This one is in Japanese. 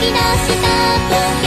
き出したと